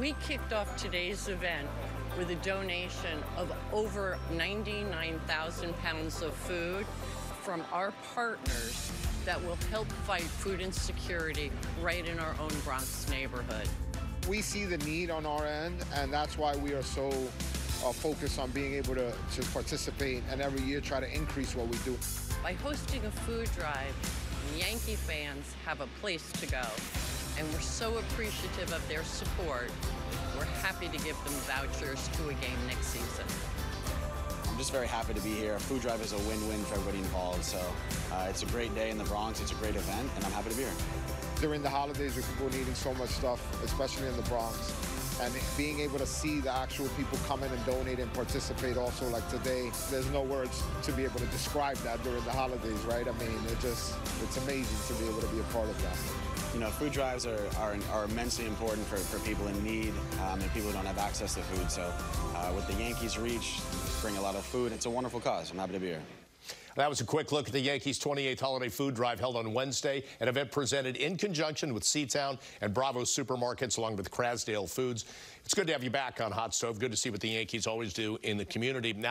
We kicked off today's event with a donation of over 99,000 pounds of food from our partners that will help fight food insecurity right in our own Bronx neighborhood. We see the need on our end, and that's why we are so uh, focused on being able to, to participate and every year try to increase what we do. By hosting a food drive, Yankee fans have a place to go, and we're so appreciative of their support. We're happy to give them vouchers to a game next season. I'm just very happy to be here. Food drive is a win-win for everybody involved. So uh, it's a great day in the Bronx. It's a great event, and I'm happy to be here. During the holidays, with people needing so much stuff, especially in the Bronx, and being able to see the actual people come in and donate and participate also like today there's no words to be able to describe that during the holidays right i mean it just it's amazing to be able to be a part of that you know food drives are, are, are immensely important for, for people in need um, and people who don't have access to food so uh, with the yankees reach bring a lot of food it's a wonderful cause i'm happy to be here that was a quick look at the Yankees' 28th holiday food drive held on Wednesday, an event presented in conjunction with C-Town and Bravo Supermarkets along with Krasdale Foods. It's good to have you back on Hot Stove. Good to see what the Yankees always do in the community. Now